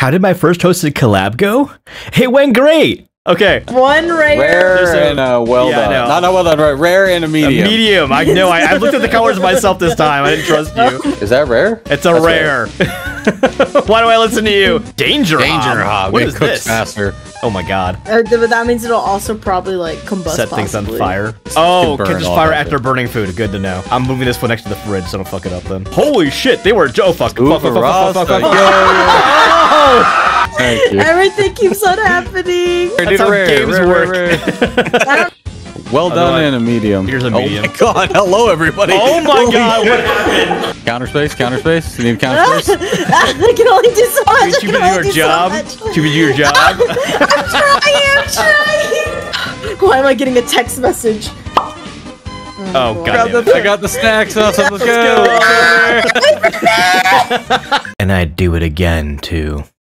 How did my first hosted collab go? It went great. Okay. One rare. Rare There's a- and a well Yeah, done. know. Not well done, right? Rare and a A medium. medium. I know. I, I looked at the colors myself this time. I didn't trust you. Is that rare? It's a That's rare. Why do I listen to you? Danger, Danger Hob. Hob. What it is cooks this? faster. Oh my god. Uh, but that means it'll also probably like combust. Set things on fire. Oh, burn can just fire that after burning food. Good to know. I'm moving this one next to the fridge, so don't fuck it up then. Holy shit, they were oh fuck. Ooh, fuck, fuck, fuck, fuck, fuck, fuck, Rasta. fuck. Yo, Oh! Thank you. Everything keeps on happening. Rare, That's how rare, games rare, work. rare, rare. I don't- Well no, done in a medium. Here's a oh medium. Oh my god, hello everybody. Oh my god, what happened? Counter space, counter space. You need counter space? I can only do so much. I Did you can do only your do so job? much. Did you do your job? I'm trying. I'm trying. Why am I getting a text message? Oh, oh god. Got the- I got the snacks awesome. Let's go. And I'd do it again too.